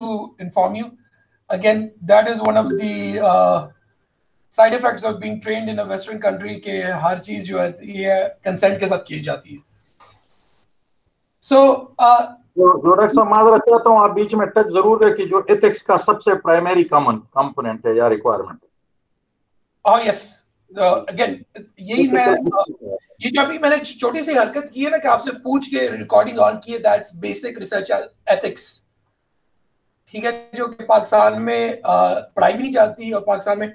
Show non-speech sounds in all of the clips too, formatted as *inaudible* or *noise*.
to inform you. Again, that is one of the uh, side effects of being trained in a Western country कि हर चीज़ जो है ये consent के साथ की जाती है. So uh, साहब माजरत चाहता हूँ आप बीच में टच ज़रूर है कि जो एथिक्स का सबसे प्राइमरी कॉमन कंपोनेंट है या रिक्वायरमेंट oh yes अगेन यही मैं ये जो अभी मैंने छोटी सी हरकत की है ना कि आपसे पूछ के रिकॉर्डिंग ऑन की है दैट्स बेसिक रिसर्च एथिक्स ठीक है जो कि पाकिस्तान में पढ़ाई भी नहीं जाती और पाकिस्तान में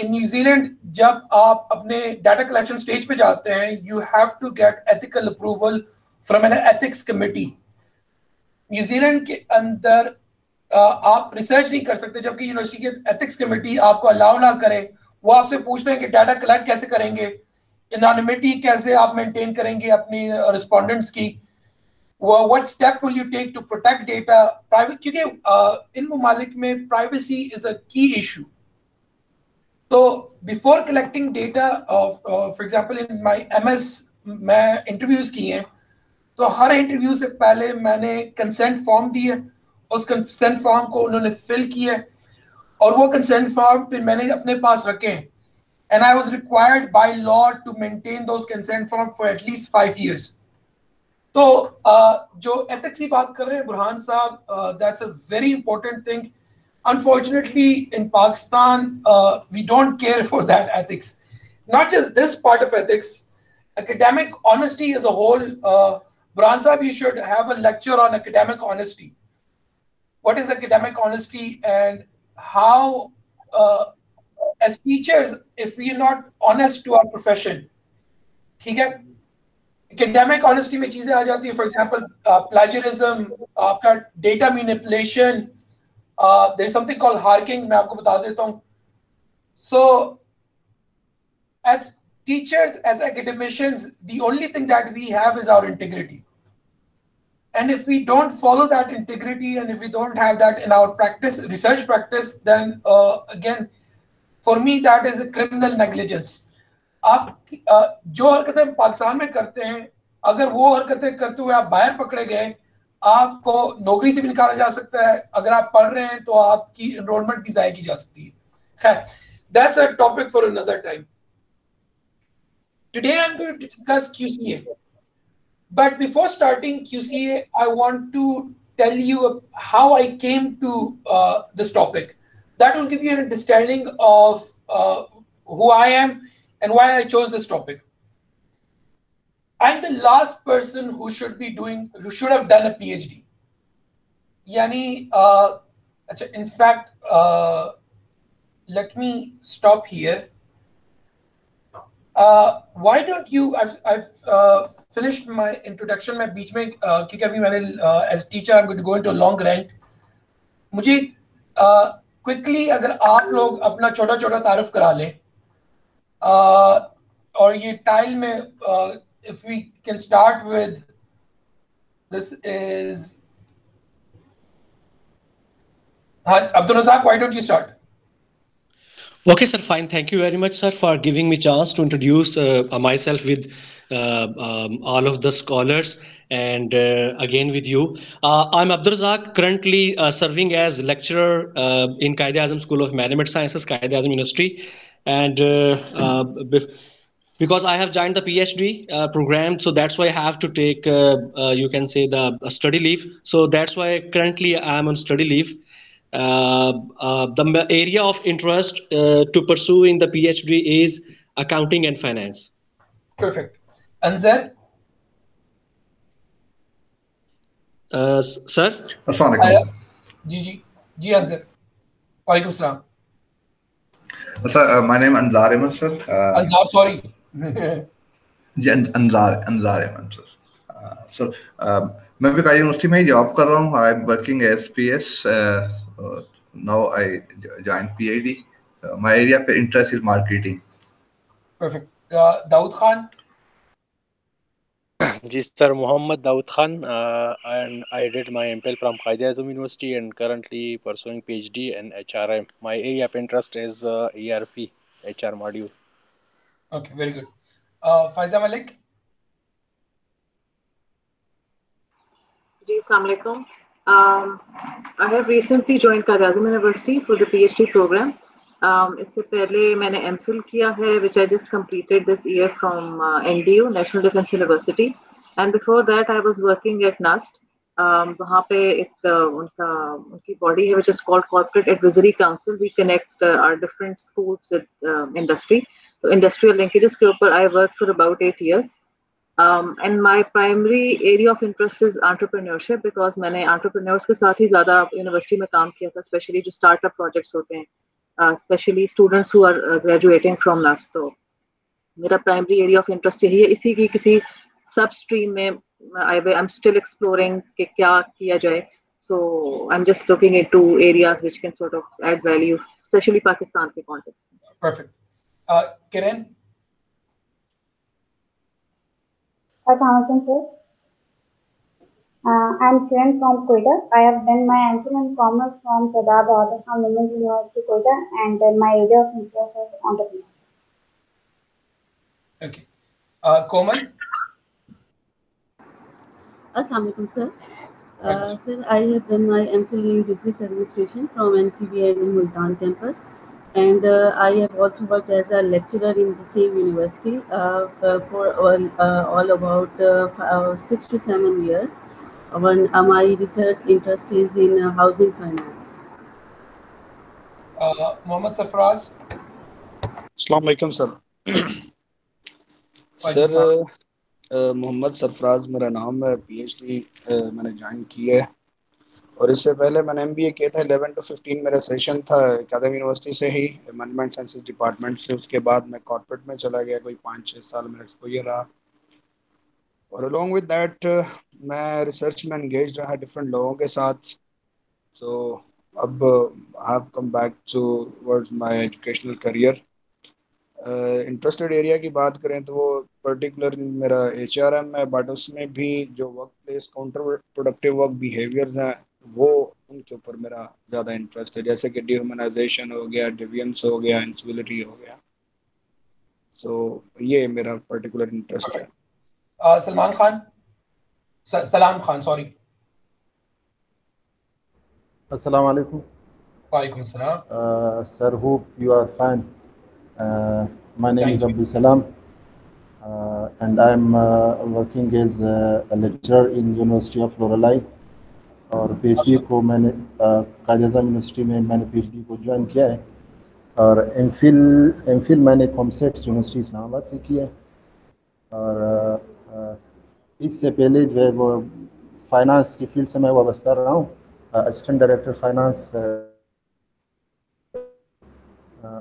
इन न्यूजीलैंड जब आप अपने डाटा कलेक्शन स्टेज पे जाते हैं you have to get ethical approval from an ethics committee New Zealand के अंदर uh, आप रिसर्च नहीं कर सकते जबकि यूनिवर्सिटी की एथिक्स कमेटी आपको अलाउ ना करे। वो आपसे पूछते हैं कि डाटा कलेक्ट कैसे करेंगे? इनोनिमिटी कैसे आप मेंटेन करेंगे अपनी रिस्पोंडेंट्स की? what step will you take to protect data private क्योंकि इन ममालिक में privacy is a key issue तो before collecting data of uh, for example in my MS मैं interviews किए हैं तो हर इंटरव्यू से पहले मैंने कंसेंट फॉर्म दिए उस कंसेंट फॉर्म को उन्होंने फिल किया और वो कंसेंट फॉर्म फिर मैंने अपने पास रखे and I was required by law to maintain those consent form for at least five years so, जो ethics. की बात कर रहे हैं बुरहान साहब that's a very unfortunately in pakistan we don't care for that ethics not just this part of ethics academic honesty as a whole uh, Burhan you should have a lecture on academic honesty. What is academic honesty and how, as teachers, if we are not honest to our profession, ठीक academic honesty में चीजें आ जाती है for example uh, plagiarism आपका data manipulation uh, there is something called harking मैं आपको बता देता हूँ so as teachers as academicians the only thing that we have is our integrity and if we don't follow that integrity and if we don't have that in our practice research practice then uh, again for me that is a criminal negligence आप जो हरकतें पाकिस्तान में करते हैं, अगर वो हरकतें करते हुए आप बाहर पकड़े गए, आपको नौकरी से भी निकाला जा सकता है। अगर आप पढ़ रहे हैं तो आपकी एनरोलमेंट भी जाए की जा सकती है। खैर that's a topic for another time today I am going to discuss QCA but before starting QCA I want to tell you how I came to this topic that will give you an understanding of who I am and why I chose this topic. I'm the last person who should be doing, who should have done a PhD. Yani, uh, in fact, uh, let me stop here. Uh, why don't you I've, I've uh, finished my introduction मैं बीच में uh, क्योंकि अभी मैंने uh, as teacher I'm going to go into a long rant मुझे uh, quickly अगर आप लोग अपना छोटा छोटा तारुफ करा लें uh, और ये टाइल में if we can start with this is हाँ Abdul Razzaq why don't you start Okay, sir. Fine. Thank you very much, sir, for giving me chance to introduce uh, uh myself with uh, um, all of the scholars and uh, again with you. Uh, I'm Abdurazak, currently uh, serving as lecturer in Quaid-i-Azam School of Management Sciences, Quaid-i-Azam University, and uh, uh, because I have joined the PhD uh, program, so that's why I have to take, uh, uh, you can say, the study leave. So that's why currently I am on study leave. Uh, the area of interest to pursue in the PhD is accounting and finance. Perfect. Anzar? Uh, sir? Assalamualaikum. Ji, ji, ji, Walaikum salam. Sir, uh, my name is Anzar Ahmed, sir. Uh, Anzar, sorry. जी Anzar Anzar Ahmed, sir. Uh, so, uh, मैं भी university में job कर रहा हूँ I am working S P S now I joined my area पे interest is marketing perfect Dawood Khan ji sir Mohammad Dawood Khan and I did my MPL from Quaid Azam university and currently pursuing PhD in HRM my area of interest is ERP HR module okay very good Faiza Malik ji अस्सलाम वालेकुम Um, I have recently joined Quaid University for the PhD program. Um, इससे पहले मैंने M Phil किया है which I just completed this year from N D U National Defence University and before that I was working at NUST वहाँ पे एक uh, उनका उनकी बॉडी है which is called corporate advisory council we connect are different schools with industry तो industrial linkages के ऊपर I work for about eight years um, and my primary area of interest is entrepreneurship because मैंने entrepreneurs के साथ ही ज़्यादा university में काम किया था स्पेशली जो स्टार्टअप प्रोजेक्ट्स होते हैं। Specially students who are graduating from नास्ट तो मेरा प्राइमरी एरिया ऑफ इंटरेस्ट यही है इसी की किसी सब स्ट्रीम में I I am still exploring कि क्या किया जाए so I am just looking into areas which can sort of add value specially Pakistan के context perfect Kiran Assalamualaikum sir. Uh, I am Kiran from Quetta. I have done my MPhil in Commerce from Sardar Bahadur from Women's University Quetta and uh, my area of interest is entrepreneurship. Okay. Uh, Komal? Assalamualaikum sir. Uh, sir, I have done my MPhil in Business Administration from NCBI in Multan campus and uh, I have also worked as a lecturer in the same university uh, uh, for all, uh, all about uh, uh, six to seven years. When my research interest is in housing finance. Uh, Mohammad Sarfaraz. Assalamu alaikum sir. Sir Mohammad Sarfaraz मेरा नाम है PhD मैंने join की है और इससे पहले मैंने एमबीए किया था इलेवन टू फिफ्टीन मेरा सेशन था अकादमी यूनिवर्सिटी से ही मैनेजमेंट साइंसेज डिपार्टमेंट से उसके बाद मैं कॉर्पोरेट में चला गया कोई पाँच छः साल मेरा एक्सपोजर रहा और अलॉन्ग विद दैट मैं रिसर्च में इंगेज रहा डिफरेंट लोगों के साथ। सो so, अब I have come back towards my educational career interested area की बात करें तो वो पर्टिकुलर मेरा एच आर एम है बट उसमें भी जो work place counter productive work behaviours हैं वो उनके ऊपर मेरा ज़्यादा इंटरेस्ट है। जैसे कि डिह्यूमनाइजेशन हो गया डिवियंस हो गया इंसिबिलिटी हो गया। सो so, ये मेरा पर्टिकुलर इंटरेस्ट है। सलमान खान सलाम खान सॉरी अस्सलाम वालेकुम वालेकुम सलाम sir hope you are fine my name Thank is Abdul Salam. Uh, and I'm uh, working as a lecturer in University of Lorelai और पीएचडी को मैंने कायद यूनिवर्सिटी में मैंने पीएचडी को ज्वाइन किया है। और एम फिल मैंने कॉमसेट यूनिवर्सिटी इस्लामाबाद से किया है। और Uh, इससे पहले जो है वो फाइनेंस की फ़ील्ड से मैं वाबस्ता रहा हूँ। असिस्टेंट डायरेक्टर फाइनेंस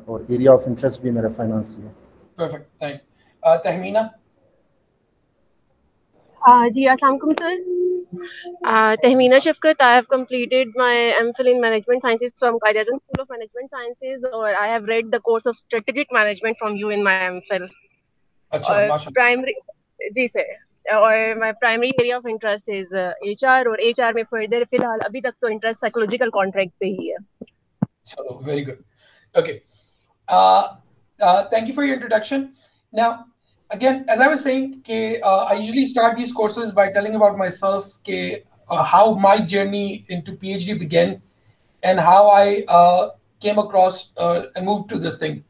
और एरिया ऑफ़ इंटरेस्ट भी मेरा फाइनेंस ही। है जी Aslam sir Tahmina Shafqat I have completed my M Phil in management sciences from Quaid e Azam school of management sciences और I have read the course of strategic management from U in my M Phil primary ji sir और my primary area of interest is HR और HR में further फिलहाल अभी तक तो interest psychological contract पे ही है चलो very good okay thank you for your introduction now again, as I was saying, ke, uh, I usually start these courses by telling about myself, ke, uh, how my journey into PhD began, and how I uh, came across uh, and moved to this thing.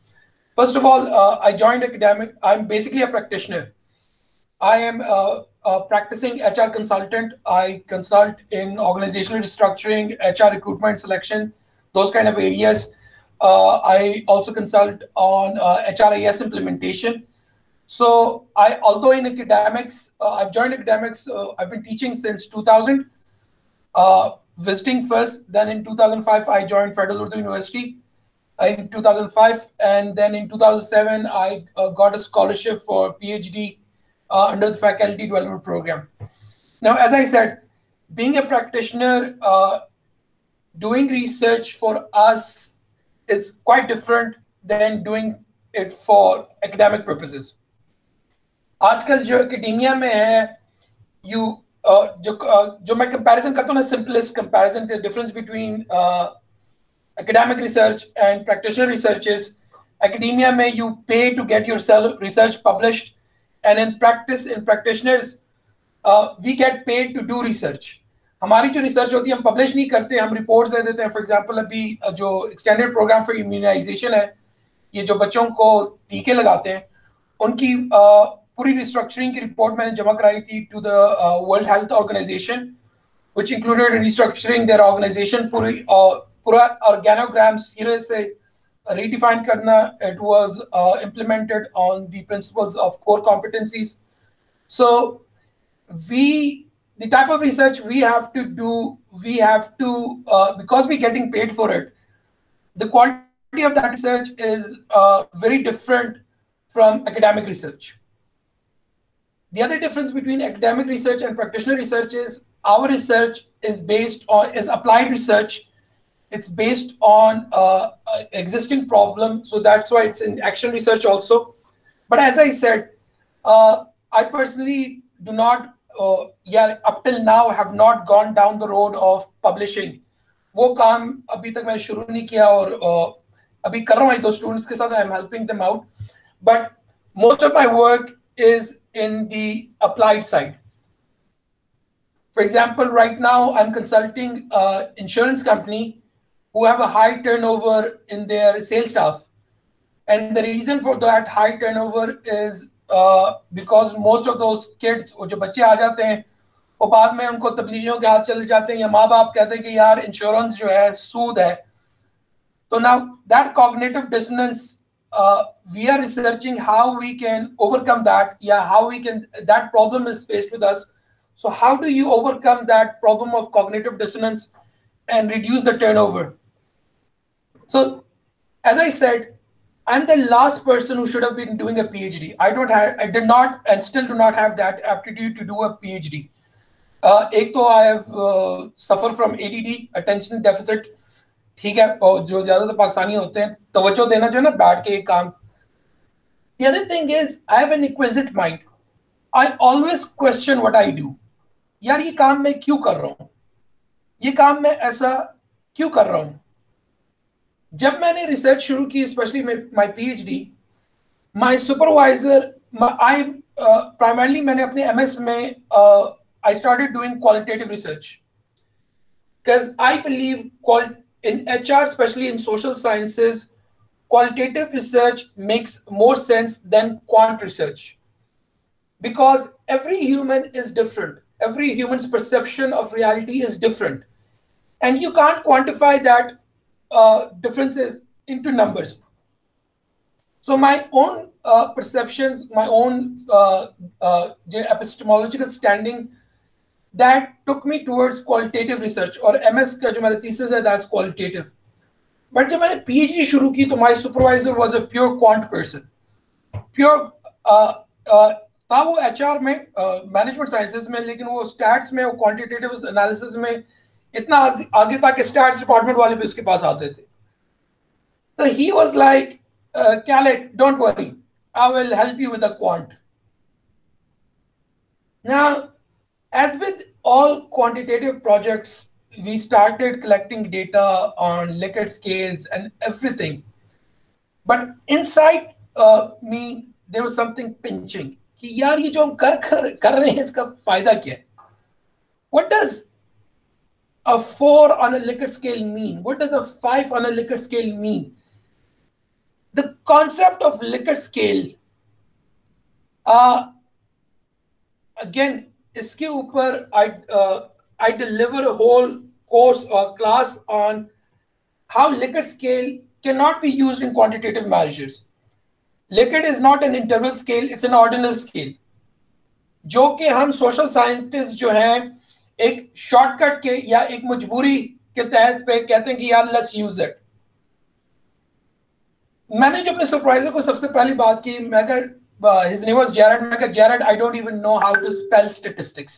First of all, uh, I joined academic. I'm basically a practitioner. I am a, a, practicing HR consultant. I consult in organizational restructuring, HR recruitment selection, those kind of areas. Uh, I also consult on HRIS implementation so I, although in academics, uh, I've joined academics, uh, I've been teaching since 2000, uh, visiting first, then in 2005, I joined Federal Urdu University in 2005. And then in 2007, I uh, got a scholarship for PhD uh, under the faculty development program. Now, as I said, being a practitioner, uh, doing research for us is quite different than doing it for academic purposes. आजकल जो academia में है you जो जो मैं comparison करता हूँ ना simplest comparison the difference between academic research and practitioner research is academia may you pay to get your research published and in practice in practitioners uh, we get paid to do research. हमारी जो research होती है हम publish नहीं करते हम report दे देते हैं। फॉर एग्जांपल अभी जो एक्सटेंडेड प्रोग्राम फॉर इम्यूनाइजेशन है ये जो बच्चों को टीके लगाते हैं उनकी पूरी रिस्ट्रक्चरिंग की रिपोर्ट मैंने जमा कराई थी to the World Health Organization which included restructuring their organization पूरी पूरा organogram series से redefined Karna. It was uh, implemented on the principles of core competencies. So we, the type of research we have to do, we have to, uh, because we're getting paid for it, the quality of that research is uh, very different from academic research. The other difference between academic research and practitioner research is our research is based on is applied research It's based on uh, existing problem, so that's why it's in action research also. But as I said, uh, I personally do not, uh, yeah, up till now have not gone down the road of publishing. वो काम अभी तक मैंने शुरू नहीं किया और uh, अभी कर रहा हूँ दो स्टूडेंट्स के साथ I am helping them out but most of my work is in the applied side. For example, right now I'm consulting an insurance company who have a high turnover in their sales staff. And the reason for that high turnover is uh, because most of those kids वो जो बच्चे आ जाते हैं वो बाद में उनको तब्दीलियों के हाथ चले जाते हैं या माँ बाप कहते हैं कि यार इंश्योरेंस जो है सूद है तो now that cognitive dissonance uh, we are researching how we can overcome that yeah how we can that problem is faced with us so how do you overcome that problem of cognitive dissonance and reduce the turnover so as i said i'm the last person who should have been doing a phd i don't have i did not and still do not have that aptitude to do a phd uh, एक तो I have uh, suffer from ADD, attention deficit ठीक है और जो ज्यादातर पाकिस्तानी होते हैं तवज्जो देना जो है ना बैठ के एक काम The other thing is I have an inquisitive mind. I always question what I do. यार ये काम मैं क्यों कर रहा हूं ये काम मैं ऐसा क्यों कर रहा हूं जब मैंने रिसर्च शुरू की specially my PhD my supervisor I primarily मैंने अपने एमएस में I started doing qualitative research because I believe qual- in HR, especially in social sciences, qualitative research makes more sense than quant research because every human is different. Every human's perception of reality is different. And you can't quantify that uh, differences into numbers. So, my own uh, perceptions, my own uh, uh epistemological standing that took me towards qualitative research or MS का जो मेरा thesis है that's qualitative. But जब मैंने PhD शुरू की तो my supervisor was a pure quant person. Pure uh, uh, था वो HR में मैनेजमेंट uh, साइंसेज में लेकिन वो स्टैट्स में वो क्वांटिटेटिव एनालिसिस में इतना आगे, आगे तक स्टैट्स डिपार्टमेंट वाले भी उसके पास आते थे तो he was like कैलेट don't worry I will help you with quant now as with all quantitative projects, we started collecting data on Likert scales and everything. But inside uh, me, there was something pinching. कि यार ये जो हम कर कर, कर रहे हैं इसका फ़ायदा क्या है What does a four on a Likert scale mean? What does a five on a Likert scale mean? The concept of Likert scale, uh, again, इसके ऊपर I uh, I deliver a whole course or class on how Likert scale cannot be used in quantitative measures. Likert is not an interval scale, it's an ordinal scale. जो कि हम social scientist जो हैं एक shortcut के या एक मजबूरी के तहत पे कहते हैं कि यार लेट्स यूज़ इट मैंने जो अपने सरप्राइजर को सबसे पहली बात की, मैं अगर हिज नेम वाज जेरड मैं अगर Jared I don't even know how to spell statistics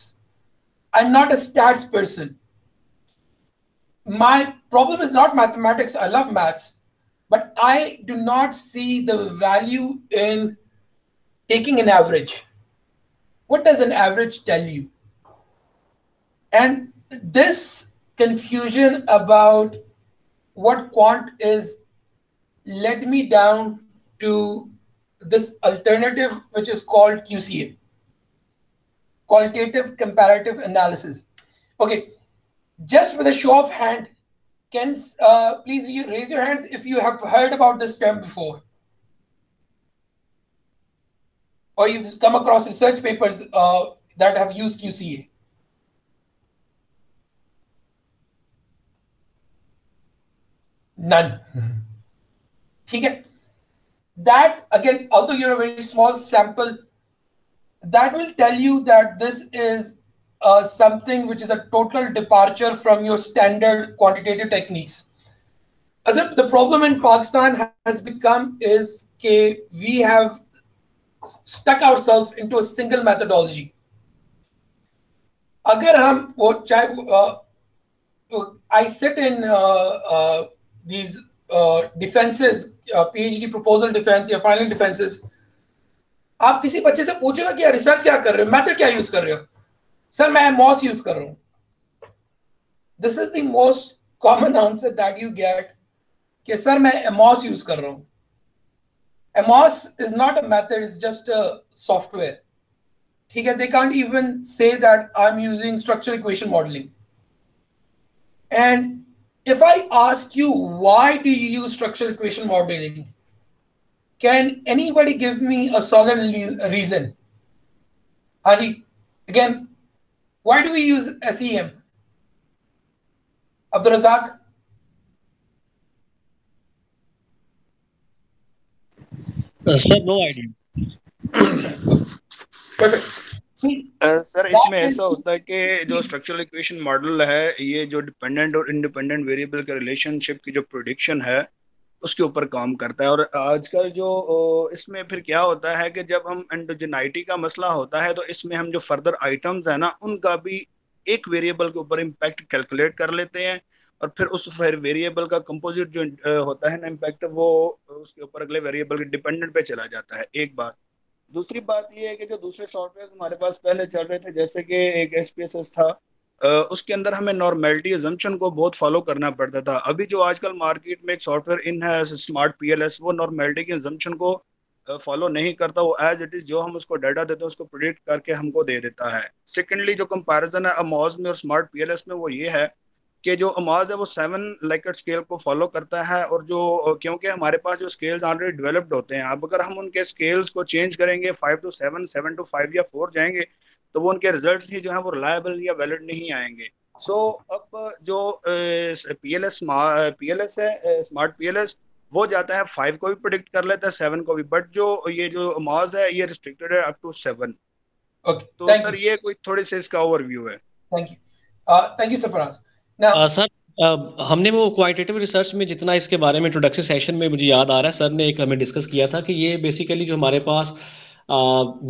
I am not a stats person my problem is not mathematics I love maths but I do not see the value in taking an average what does an average tell you And this confusion about what quant is led me down to this alternative, which is called QCA, qualitative comparative analysis. Okay, just with a show of hand, can uh, please raise your hands if you have heard about this term before, or you've come across research papers uh, that have used QCA. None. Okay. That again, although you're a very small sample, that will tell you that this is uh, something which is a total departure from your standard quantitative techniques. As if the problem in Pakistan has become is that we have stuck ourselves into a single methodology. अगर हम वो चाहे I sit in uh, uh, these uh, defenses, uh, PhD proposal defense या final defenses, आप किसी बच्चे से पूछो ना कि रिसर्च क्या कर रहे हो मैथड क्या यूज कर रहे हो सर मैं मॉस यूज कर रहा हूं this is the most common answer that you get कि सर मैं एमॉस यूज कर रहा हूं AMOS is not a method is just a software ठीक है they can't even say that I am using structure equation modelling and if I ask you, why do you use structural equation modeling? Can anybody give me a solid reason? Haji, again, why do we use SEM? Abdul Razak? Uh, sir, no idea. Perfect. Sir इसमें ऐसा होता है कि *laughs* जो structural equation model है ये जो dependent और इंडिपेंडेंट वेरिएबल के रिलेशनशिप की जो प्रोडिक्शन है उसके ऊपर काम करता है। और आजकल जो इसमें फिर क्या होता है कि जब हम एंडोजेनाइटी का मसला होता है तो इसमें हम जो फर्दर आइटम्स है ना उनका भी एक वेरिएबल के ऊपर इम्पैक्ट कैलकुलेट कर लेते हैं। और फिर उस फिर वेरिएबल का कंपोजिट जो होता है ना इम्पैक्ट वो उसके ऊपर अगले वेरिएबल के डिपेंडेंट पे चला जाता है एक बार। दूसरी बात ये है कि जो दूसरे सॉफ्टवेयर हमारे पास पहले चल रहे थे, जैसे कि एक एस था उसके अंदर हमें नॉर्मेलिटी एजम्पन को बहुत फॉलो करना पड़ता था। अभी जो आजकल मार्केट में एक सॉफ्टवेयर इन है स्मार्ट पीएलएस वो नॉर्मेलिटी के एजम्पन को फॉलो नहीं करता। वो एज इट इज़ जो हम उसको डाटा देते हैं, उसको प्रोडिक्ट करके हमको दे देता है। सेकेंडली जो कंपैरिजन है अमोज में और स्मार्ट पीएलएस में, वो ये है कि जो अमाज है वो सेवन लाइकट स्केल को फॉलो करता है और जो क्योंकि हमारे पास जो स्केल्स ऑलरेडी डेवलप्ड होते हैं अब अगर हम उनके स्केल्स को चेंज करेंगे five to seven seven to five या फोर जाएँगे तो वो उनके रिज़ल्ट ही जो है वो रिलायबल या वैलिड नहीं आएँगे। सो so, अब जो P L S P L S है स्मार्ट पी एल एस वो जाता है फाइव को भी प्रोडिक्ट कर लेता है सेवन को भी। बट जो ये जो अमाज है ये रिस्ट्रिक्टेड है अप टू सेवन तो सर ये कोई थोड़ी सी इसका ओवरव्यू है। Thank you thank you sir हमने वो क्वालिटेटिव रिसर्च में जितना इसके बारे में इंट्रोडक्शन सेशन में मुझे याद आ रहा है सर ने एक हमें डिस्कस किया था कि ये बेसिकली जो हमारे पास आ,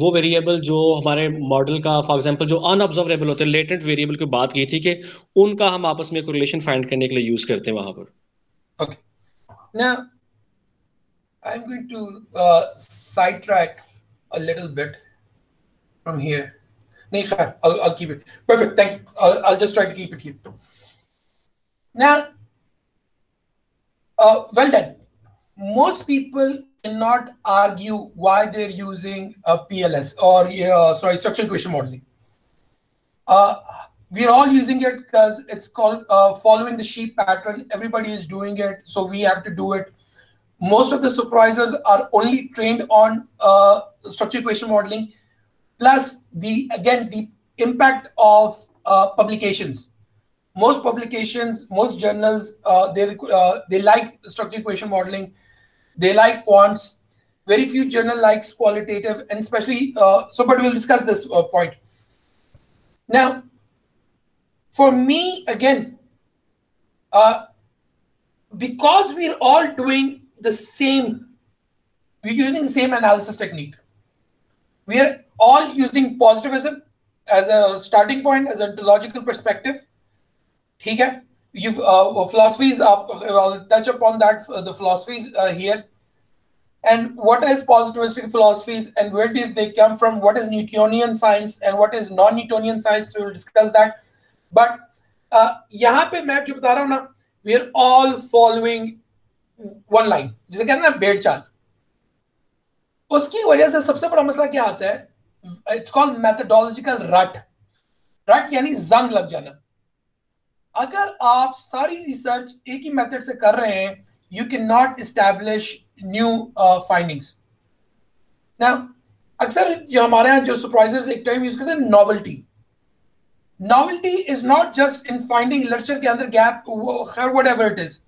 वो वेरिएबल जो हमारे मॉडल का फॉर एग्जांपल जो अनऑब्जर्वेबल होते हैं लेटेंट वेरिएबल की बात की थी कि उनका हम आपस में कोरिलेशन फाइंड करने के लिए यूज़ करते हैं वहाँ पर। Okay now I am going to side track a little bit from here नहीं खैर I'll, I'll keep it. Perfect. Thank you. I'll, I'll just try to keep it here. Now, uh, well done. Most people cannot argue why they're using a PLS or uh, sorry structural equation modeling. Uh, we're all using it because it's called uh, following the sheep pattern. Everybody is doing it, so we have to do it. Most of the supervisors are only trained on uh, structural equation modeling, plus the again the impact of uh, publications most publications, most journals, uh, they uh, they like structure equation modeling, they like quants. Very few journal likes qualitative, and especially uh, so. But we'll discuss this uh, point now. For me, again, uh, because we're all doing the same, we're using the same analysis technique. We're all using positivism as a starting point, as a logical perspective ठीक है you uh, philosophies I'll touch upon that uh, the philosophies uh, here and what is positivistic philosophies and where did they come from what is newtonian science and what is non-newtonian science we will discuss that but uh, यहाँ पे मैं जो बता रहा हूँ ना we are all following one line जिसे कहते हैं बेड़ चाल उसकी वजह से सबसे बड़ा मसला क्या आता है इट्स कॉल्ड मैथडोलॉजिकल रट रट यानी जंग लग जाना अगर आप सारी रिसर्च एक ही मेथड से कर रहे हैं you can not establish new findings ना अक्सर जो हमारे यहाँ जो सुपरवाइजर्स एक टाइम यूज़ करते हैं novelty novelty is not just in finding literature के अंदर gap whatever it is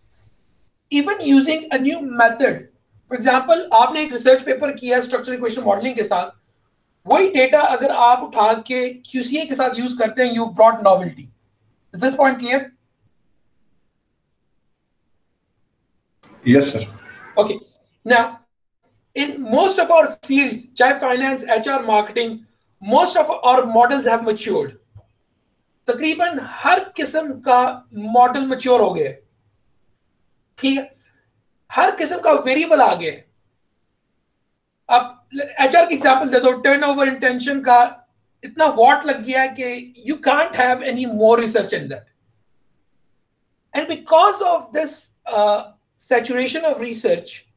even using a new method for example आपने एक रिसर्च पेपर किया स्ट्रक्चर इक्वेशन मॉडलिंग के साथ, वही डेटा अगर आप उठा के क्यूसीए के साथ यूज़ करते हैं you broad novelty is this point clear Yes, sir. Okay. Now, in most of our fields, चाहे finance, HR, marketing, most of our models have matured. तकरीबन हर किस्म का मॉडल मच्योर हो गया ठीक है हर किस्म का वेरिएबल आ गया अब एचआर की एग्जांपल दे दो टर्न ओवर इंटेंशन का इतना वॉट लग गया है कि you can't have any more research in that and because of this saturation of research,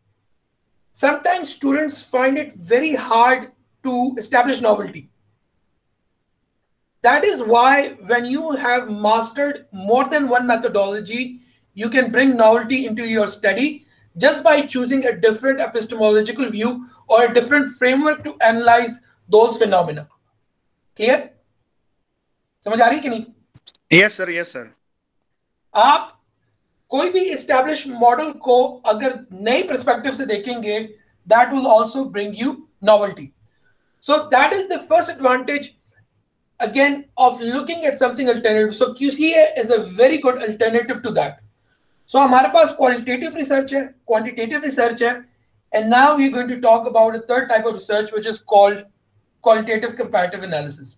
sometimes students find it very hard to establish novelty. That is why, when you have mastered more than one methodology, you can bring novelty into your study just by choosing a different epistemological view or a different framework to analyze those phenomena. Clear समझ आ रही कि नहीं? Yes sir yes sir आप कोई भी establish model को अगर नई परस्पेक्टिव से देखेंगे that will also bring you novelty so that is the first advantage again of looking at something alternative so Q C as a very good alternative to that so हमारे पास qualitative research है quantitative research है and now you going to talk about third type of research which is called qualitative comparative analysis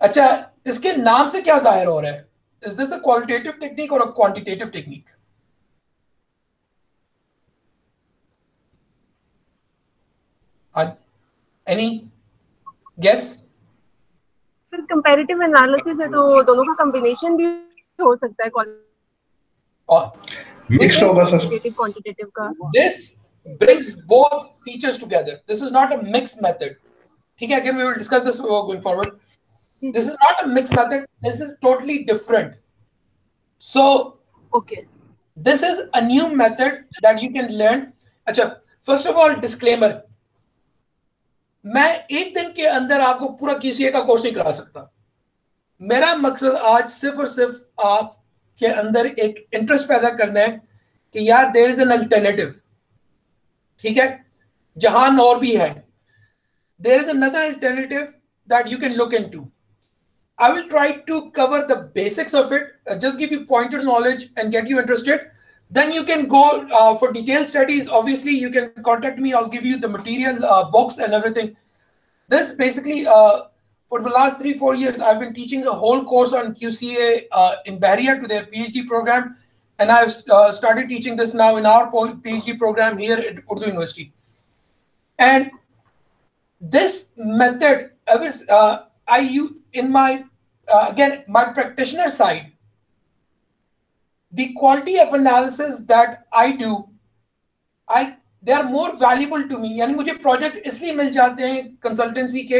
अच्छा इसके नाम से क्या ज़ाहिर हो रहा है? Is this a qualitative technique और a quantitative technique any guess analysis है तो दोनों का कॉम्बिनेशन भी हो सकता है क्वांटिटेटिव हाँ। का। This brings both features together. This is not a mixed method. है, again we will discuss this going forward. This is not a mixed method. This is totally different. So, okay, this is a new method that you can learn. अच्छा, first of all, disclaimer. मैं एक दिन के अंदर आपको पूरा किसी का कोर्स नहीं करा सकता मेरा मकसद आज सिर्फ़ और सिर्फ़ आपके अंदर एक इंटरेस्ट पैदा करना है कि यार देर इज़ एन अल्टरनेटिव ठीक Jahan जहान और There is another alternative that you can look into. I will try to cover the basics of it, uh, just give you pointed knowledge and get you interested. Then you can go uh, for detailed studies. Obviously, you can contact me. I'll give you the material, uh, books, and everything. This basically, uh, for the last three, four years, I've been teaching a whole course on QCA in Bahria to their PhD program. And I've started teaching this now in our PhD program here at Urdu University. And this method, I use in my uh, again my practitioner side the quality of analysis that i do i they are more valuable to me यानी मुझे project इसलिए मिल जाते हैं consultancy के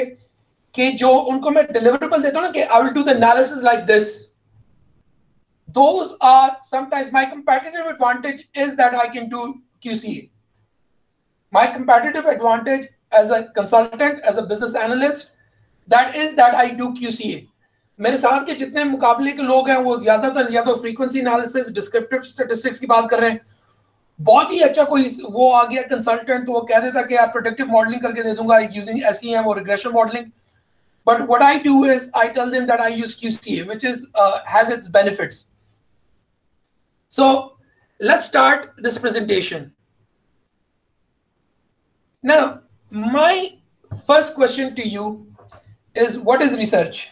कि जो उनको मैं डिलीवरेबल देता हूं ना कि I will do the analysis like this those are sometimes my competitive advantage is that I can do QCA. My competitive advantage as a consultant, as a business analyst, that is that I do QCA. मेरे साथ के जितने मुकाबले के लोग हैं वो ज्यादातर या तो फ्रीक्वेंसी एनालिसिस डिस्क्रिप्टिव स्टैटिस्टिक्स की बात कर रहे हैं बहुत ही अच्छा कोई वो आ गया कंसल्टेंट तो वो कह देता कि आप प्रोडक्टिव मॉडलिंग करके दे दूंगा यूजिंग एसईएम और regression modelling but what I do is I tell them that I use QCA, which is uh, has its benefits. So let's start this presentation. Now, my first question to you is what is research?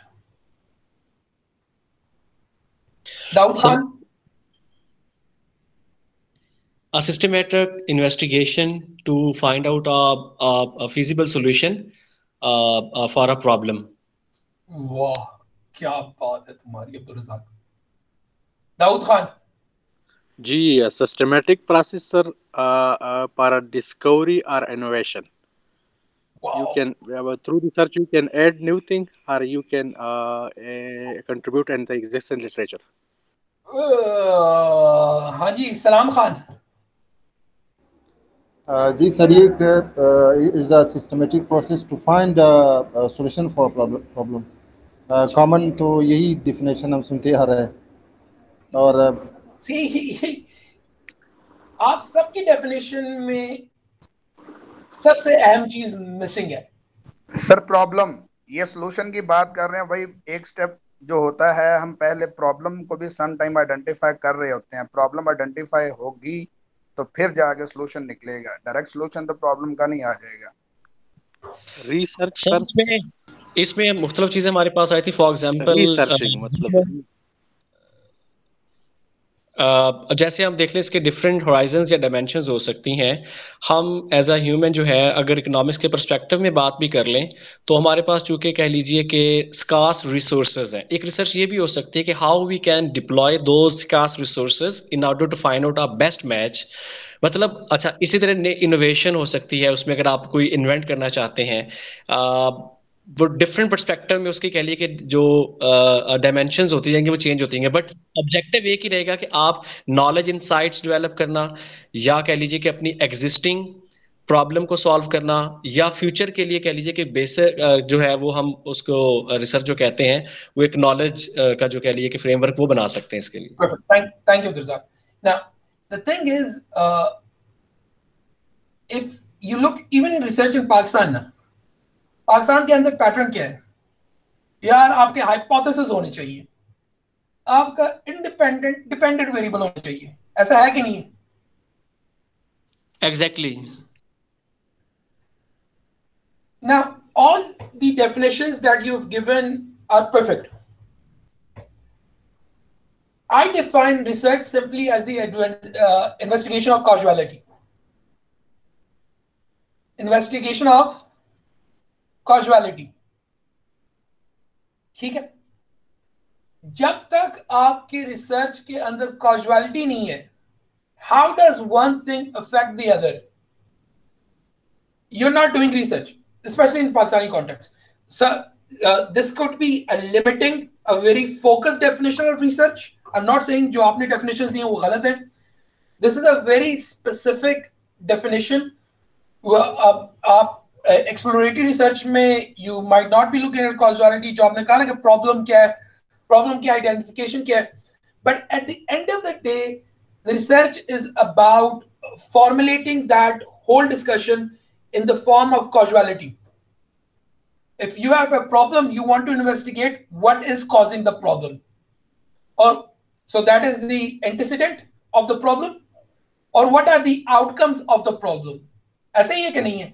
Daud Khan? a systematic investigation to find out a, a, a feasible solution uh, uh, for a problem. वाह क्या बात है तुम्हारी Abdul Razzaq Daud Khan ji systematic process sir पर discovery और innovation you can through research you can add new thing और you can contribute in the existing literature हाँ जी सलाम खान। uh, जी सर ये is a systematic process to find solution for problem common तो यही डिफिनेशन हम सुनते आ रहे हैं। और uh, सी आप सबकी डेफिनेशन में सबसे अहम चीज़ मिसिंग है। सर प्रॉब्लम ये सोल्यूशन की बात कर रहे हैं भाई एक स्टेप जो होता है हम पहले प्रॉब्लम को भी सम टाइम आइडेंटिफाई कर रहे होते हैं। प्रॉब्लम आइडेंटिफाई होगी तो फिर जाके सोल्यूशन निकलेगा। डायरेक्ट सोल्यूशन तो प्रॉब्लम का नहीं आ जाएगा। रिसर्च सर इसमें इसमें मुख्तलिफ़ चीज़ें हमारे पास आई थी। फॉर एग्जांपल रिसर्चिंग मतलब। Uh, जैसे हम देख लें इसके डिफरेंट होराइजंस या डायमेंशन हो सकती हैं। हम एज अ ह्यूमन जो है अगर इकोनॉमिक्स के परस्पेक्टिव में बात भी कर लें तो हमारे पास चूँकि कह लीजिए कि स्कास रिसोर्स हैं। एक रिसर्च ये भी हो सकती है कि हाउ वी कैन डिप्लॉय दो scarce resource in order to find out a best match मतलब अच्छा इसी तरह इनोवेशन हो सकती है उसमें अगर आप कोई इन्वेंट करना चाहते हैं uh, वो डिफरेंट परस्पेक्टिव में उसकी कह लिए कि जो डायमेंशंस होती जाएँगी वो चेंज होती हैं बट ऑब्जेक्टिव एक ही रहेगा कि आप नॉलेज इनसाइट्स डेवलप करना या कह लीजिए कि अपनी एग्जिस्टिंग प्रॉब्लम को सॉल्व करना या फ्यूचर के लिए कह लीजिए कि बेसिक जो है वो हम उसको रिसर्च जो कहते हैं वो एक नॉलेज का जो कह लीजिए कि फ्रेमवर्क वो बना सकते हैं इसके लिए Perfect. Thank, thank you, Dirzak. Now, the thing is, uh, if you look even in research in Pakistan ना, पाकिस्तान के अंदर पैटर्न क्या है? यार आपके हाइपोथेसिस होने चाहिए। आपका इंडिपेंडेंट डिपेंडेंट वेरिएबल होना चाहिए। ऐसा है कि नहीं? Exactly now all the definitions that you given are perfect I define research simply as the investigation of causality investigation of causality ठीक है? जब तक आपके रिसर्च के अंदर कॉजुअलिटी नहीं है how does one thing affect the other you are not doing research specially in Pakistani context sir this could be a limiting a very focused definition of research I am not saying जो आपने definitions दिए वो गलत है. This is a very specific definition आप exploratory research में you might not be looking at causality जो आपने कहा ना कि प्रॉब्लम क्या है प्रॉब्लम की आइडेंटिफिकेशन क्या है but at the end of the day the research is about formulating that whole discussion in the form of causality. If you have a problem, you want to investigate what is causing the problem. Or so that is the antecedent of the problem, or what are the outcomes of the problem. ऐसा ही है कि नहीं है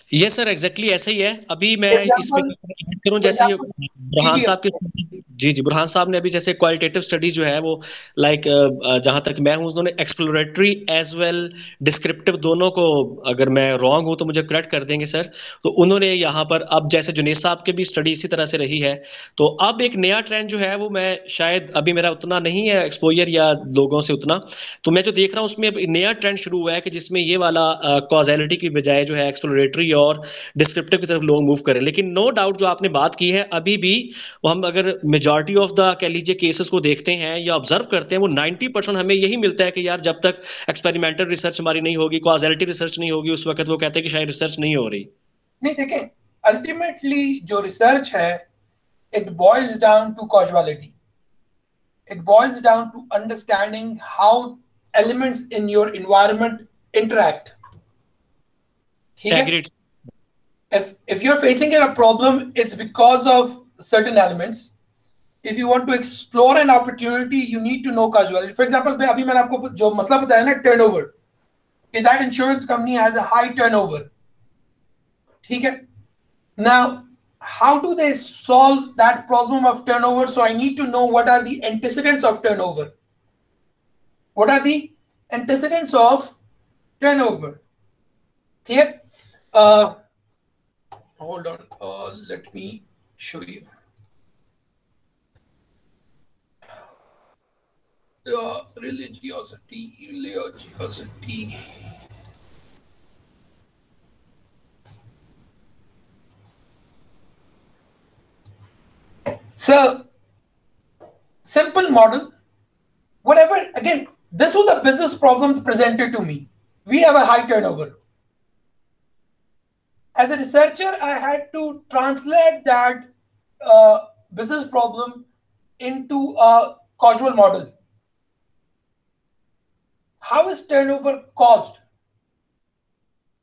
ये sir exactly ऐसा ही है। अभी मैं इसमें करूँ जैसे बुरहान साहब के जी जी बुरहान साहब ने अभी जैसे क्वालिटेटिव स्टडीज़ जो है वो लाइक जहाँ तक मैं हूँ उन्होंने एक्सप्लोरेटरी एज वेल डिस्क्रिप्टिव दोनों को अगर मैं रॉन्ग हूँ तो मुझे करेक्ट कर देंगे सर तो उन्होंने यहाँ पर अब जैसे जुनेद साहब के भी स्टडी इसी तरह से रही है। तो अब एक नया ट्रेंड जो है वो मैं शायद अभी मेरा उतना नहीं है एक्सपोजर या लोगों से उतना। तो मैं जो देख रहा हूँ उसमें अब नया ट्रेंड शुरू हुआ है कि जिसमें ये वाला कॉजेलिटी की बजाय जो है एक्सप्लोरेटरी और डिस्क्रिप्टिव की तरफ़ लोग मूव करें लेकिन नो डाउट जो आपने बात की है अभी भी हम अगर मेजॉरिटी ऑफ़ द कह लीजिए केसेस को देखते हैं या ऑब्ज़र्व करते हैं वो 90 परसेंट हमें यही मिलता है कि यार जब तक एक्सपेरिमेंटल रिसर्च हमारी नहीं होगी कॉजेलिटी रिसर्च नहीं होगी उस वक्त वो कहते हैं कि शायद रिसर्च नहीं हो रही। नहीं देखें अल्टीमेटली जो रिसर्च है it boils down to causality it boils down to understanding how elements in your environment interact ठीक है. if if you're facing a problem it's because of certain elements if you want to explore an opportunity you need to know causality for example मैं अभी मैंने आपको जो मसला बताया ना turnover कि that insurance company has a high turnover ठीक है now how do they solve that problem of turnover so i need to know what are the antecedents of turnover what are the antecedents of turnover clear uh, hold on uh, let me show you. The religiosity religiosity. So simple model. Whatever again this was a business problem presented to me. We have a high turnover As a researcher, I had to translate that uh, business problem into a causal model. How is turnover caused?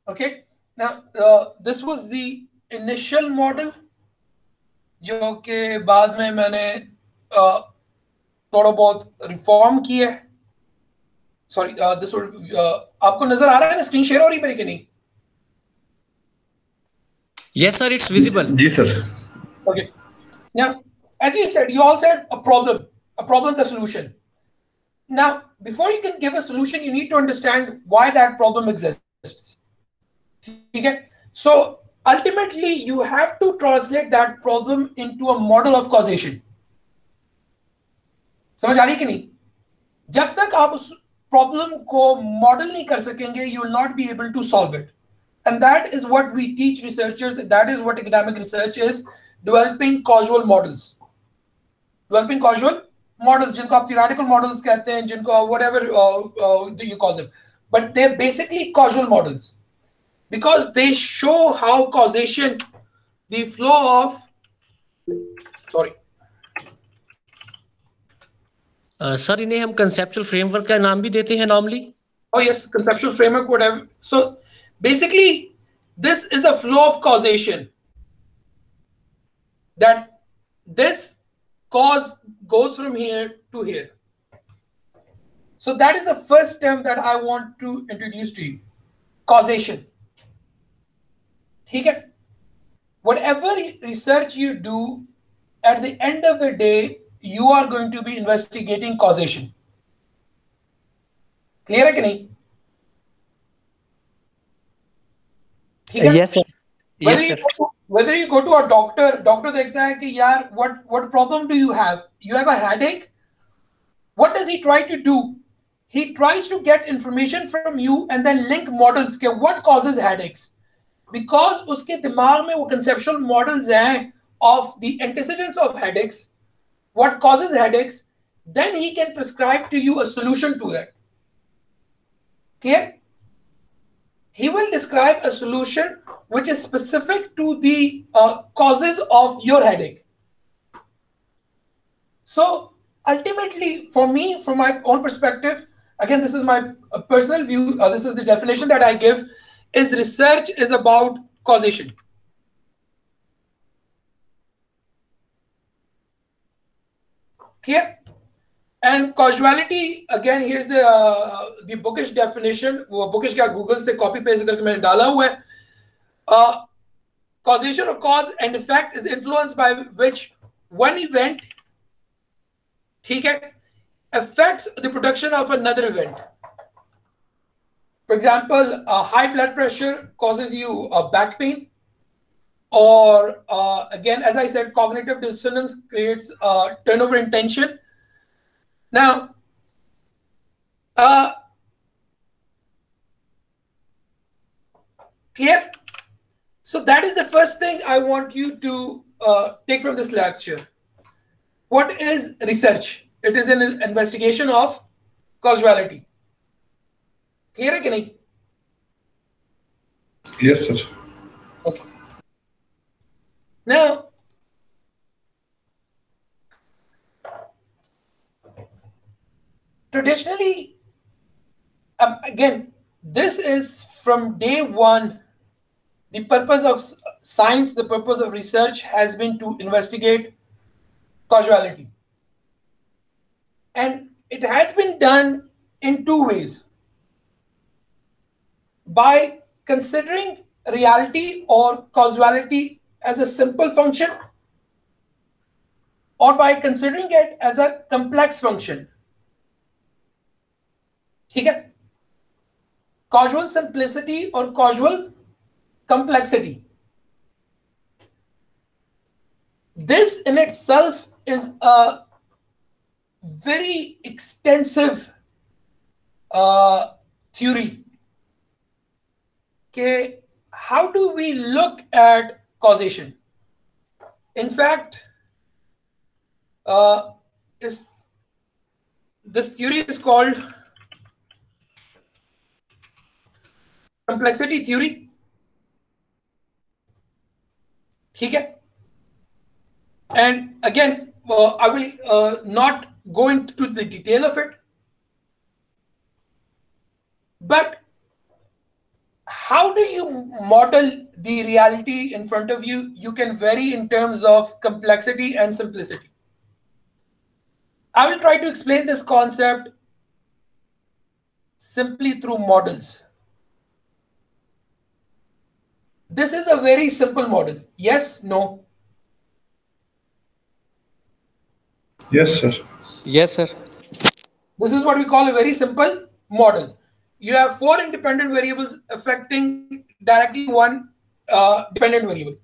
Okay, now uh, this was the initial model जो कि बाद में मैंने uh, थोड़ा बहुत reform किया है sorry this आपको नजर आ रहा है ना स्क्रीन शेयर हो रही मेरी कि नहीं Yes, sir, it's visible. Yes, sir. Okay. Now, as you said, you all said a problem, a problem, the solution. Now, before you can give a solution, you need to understand why that problem exists. Okay? So, ultimately, you have to translate that problem into a model of causation. समझ आ रही कि नहीं जब तक आप उस problem को मॉडल नहीं कर सकेंगे you will not be able to solve it and that is what we teach researchers that is what academic research is developing causal models developing causal models जिनको आप theoretical models कहते हैं जिनको whatever uh, uh, you call them but they're basically causal models because they show how causation the flow of sorry sir इन्हें हम conceptual framework का नाम भी देते हैं normally oh yes conceptual framework whatever so basically this is a flow of causation. That this cause goes from here to here. So that is the first term that i want to introduce to you. Causation. Okay? Whatever research you do at the end of the day you are going to be investigating causation. Clear है ठीक है yes sir whether yes you sir go to, whether you go to a doctor doctor देखता है कि यार what what problem do you have you have a headache what does he try to do he tries to get information from you and then link models के what causes headaches because उसके दिमाग में वो conceptual models हैं of the antecedents of headaches what causes headaches then he can prescribe to you a solution to that clear He will describe a solution which is specific to the uh, causes of your headache. So ultimately, for me, from my own perspective, again, this is my uh, personal view. Uh, this is the definition that I give: is research is about causation. Clear? And causality, again, here's the uh, the bookish definition. वो bookish क्या Google से copy paste करके मैंने डाला हुआ है. Uh, causation or cause and effect is influenced by which one event ठीक है affects the production of another event. For example, uh, high blood pressure causes you uh, back pain, or uh, again, as I said, cognitive dissonance creates uh, turnover in tension. Now, uh, clear? So that is the first thing I want you to uh, take from this lecture. What is research? It is an investigation of causality. Clear hai? Yes, sir. Okay. Now, traditionally, um, again, this is from day one. The purpose of science, the purpose of research has been to investigate causality. And it has been done in two ways by considering reality or causality as a simple function or by considering it as a complex function. ठीक है causal simplicity or causal complexity. This in itself is a very extensive uh, theory. Okay, how do we look at causation? In fact, uh, is this theory is called complexity theory ठीक है and again uh, I will uh, not go into the detail of it but how do you model the reality in front of you you can vary in terms of complexity and simplicity I will try to explain this concept simply through models. This is a very simple model. Yes, no. Yes, sir. Yes, sir. This is what we call a very simple model. You have four independent variables affecting directly one uh, dependent variable.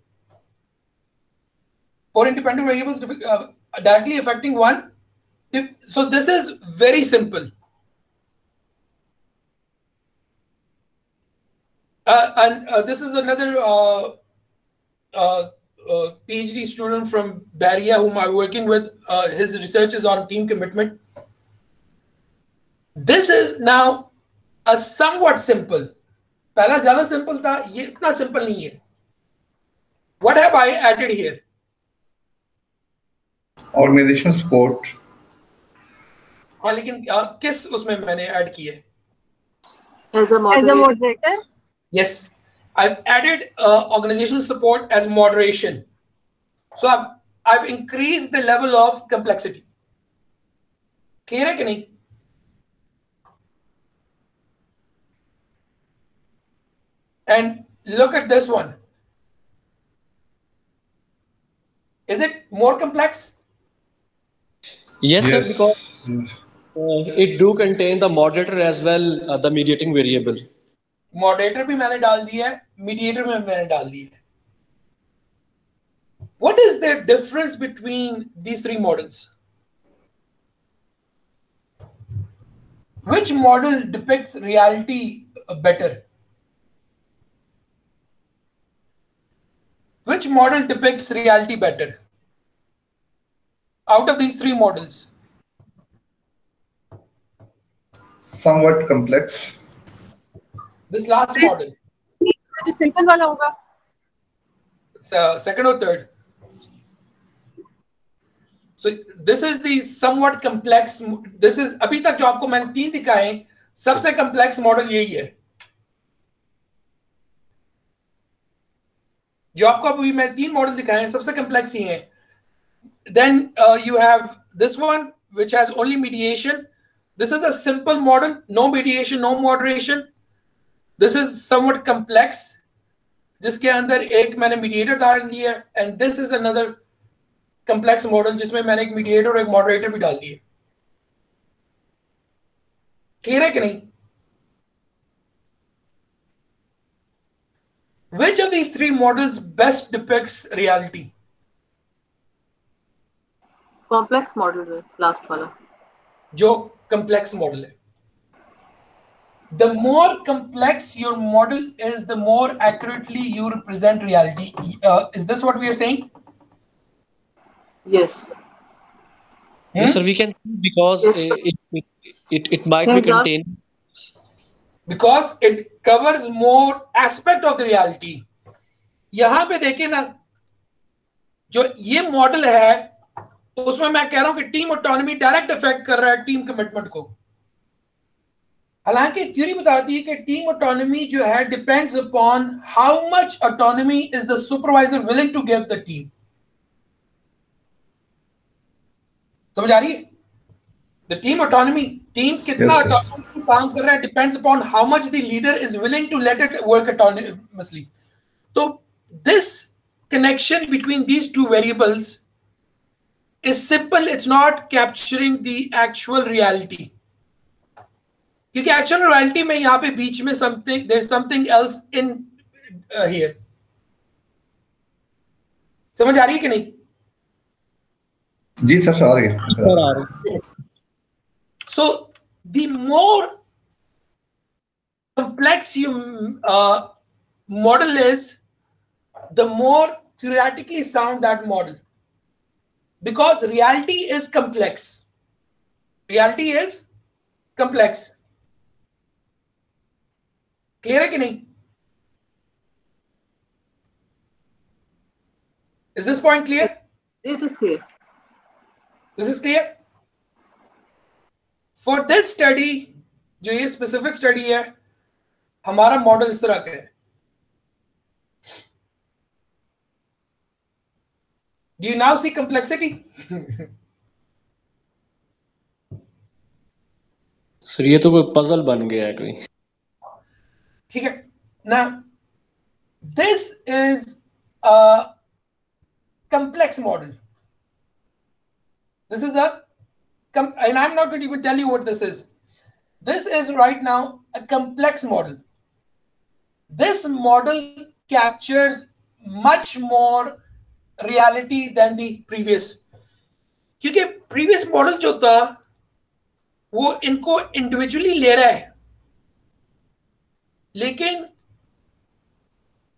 Four independent variables uh, directly affecting one. So this is very simple. Uh, and uh, this is another uh, uh, uh PhD student from Bahria whom I'm working with. Uh, his research is on team commitment. This is now a somewhat simple. पहला ज्यादा simple था ये इतना simple नहीं है What have I added here? Organization support. हाँ लेकिन किस उसमें मैंने ऐड किए? As a moderator. As a moderator? Yes, I've added uh, organizational support as moderation. So I've I've increased the level of complexity. Clear है कि नहीं? And look at this one. Is it more complex? Yes, Yes. sir, because uh, it do contain the moderator as well, uh, the mediating variable. Moderator भी मैंने डाल दिया है mediator में मैंने डाल दिया है। What is the difference between these three models which model depict reality better which model depict reality better out of these three models Somewhat complex. This last model जो सिंपल वाला होगा so, second or third so this is the somewhat complex this is अभी तक जो आपको मैंने तीन दिखाए सबसे complex मॉडल यही है जो आपको अभी मैं तीन मॉडल दिखाए हैं सबसे complex ही हैं then uh, you have this one which has only mediation this is a simple model no mediation no moderation this is somewhat complex जिसके अंदर एक मैंने मीडिएटर डाल दिया and this is another complex model जिसमें मैंने एक मीडिएटर और एक मॉडरेटर भी डाल दिए क्लियर है कि नहीं? Which of these three models best depicts reality? Complex model last वाला। जो complex model है। the more complex your model is, the more accurately you represent reality. Uh, is this what we are saying? Yes. Yes, sir, we can because Yes, uh, it, it, it, it might be Hands up. contained. Because it covers more aspect of the reality. यहां पे देखे ना जो ये model है उसमें मैं कह रहा हूं कि टीम ऑटोनॉमी डायरेक्ट इफेक्ट कर रहा है टीम कमिटमेंट को हालाँकि थ्योरी बताती है कि टीम ऑटोनॉमी जो है depends upon how much autonomy is the supervisor willing to give the team समझ आ रही है? द टीम ऑटोनॉमी टीम कितना yes. काम कर रहा है depends upon how much the leader is willing to let it work autonomously तो this connection between these two variables is simple it's not capturing the actual reality. क्योंकि actual royalty में यहाँ पे बीच में something there something else in here समझ आ रही है कि नहीं? जी सर सर आ रही है। So the more complex you model is the more theoretically sound that model because reality is complex reality is complex clear है कि नहीं? Is this point clear it is clear this is clear for this study जो ये specific study है हमारा model इस तरह का है। Do you now see complexity sir ये तो कोई पजल बन गया है कोई ठीक है? ना this is a complex model this is a and I am not going to tell you what this is this is right now a complex model this model captures much more reality than the previous क्योंकि previous model जो था, वो इनको individually ले रहा है। लेकिन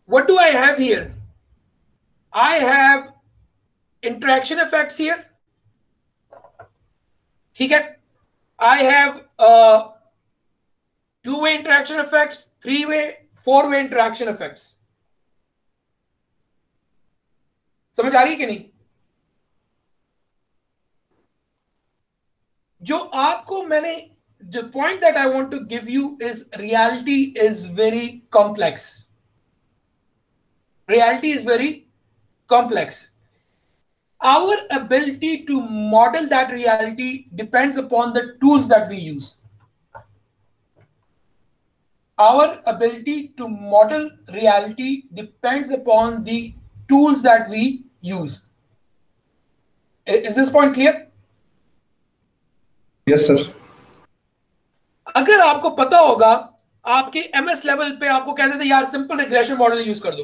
what do I have here I have interaction effect here ठीक है? I have two way interaction effects three way four way interaction effects समझ आ रही है कि नहीं? जो आपको मैंने the point that I want to give you is reality is very complex. Reality is very complex. Our ability to model that reality depends upon the tools that we use. Our ability to model reality depends upon the tools that we use. Is this point clear? Yes, sir. अगर आपको पता होगा आपके MS level पे आपको कहते थे यार सिंपल रिग्रेशन मॉडल यूज़ कर दो।